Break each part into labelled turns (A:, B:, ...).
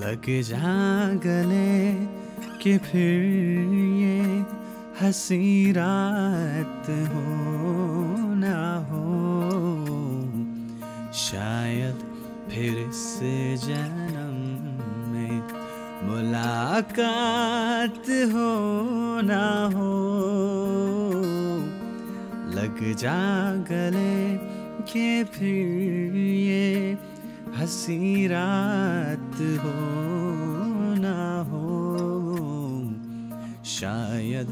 A: लग जा गले कि फिर ये हँसी रात हो ना हो। शायद फिर से जन्म में मुलाकात हो ना हो। लग जा गले के फिर ये हँसी रात हो ना हो, शायद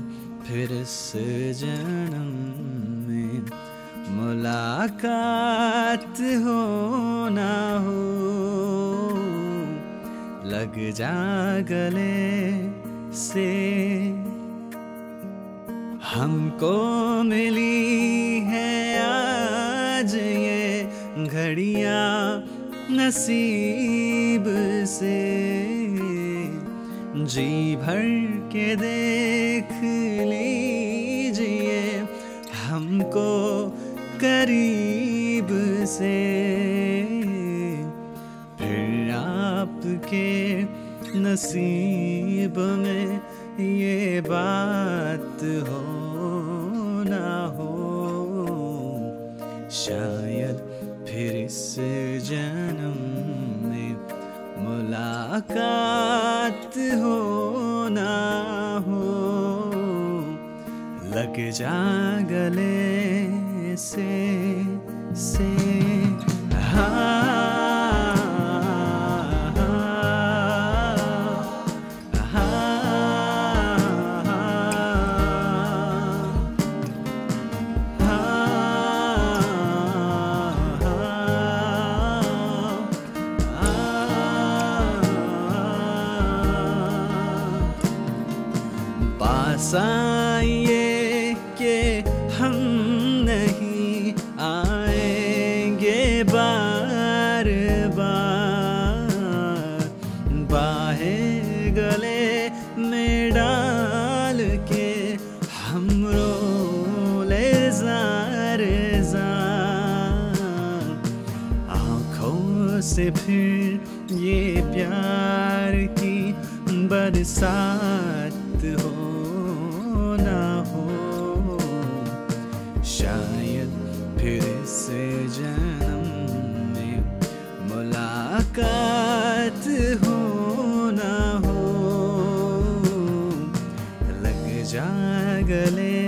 A: फिर से जन्म में मुलाकात हो ना हो। लग जा गले से, हमको मिली है आज ये घड़िया नसीब से जी भर के देख लीजिए हमको करीब से। फिर आपके नसीब में ये बात हो ना हो, शायद फिर इस मुलाकात हो ना हो लग जा गले से से आइए के हम नहीं आएँगे बार बार। बाहें गले में डाल के हम रोले जार जार। आँखों से फिर ये प्यार की बरसात हो। शायद फिर से जन्म में मुलाकात हो ना हो। लग जा गले